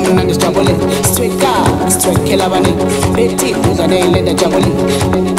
bethi uza bunny. sijabule who's a day bethi the neyilenda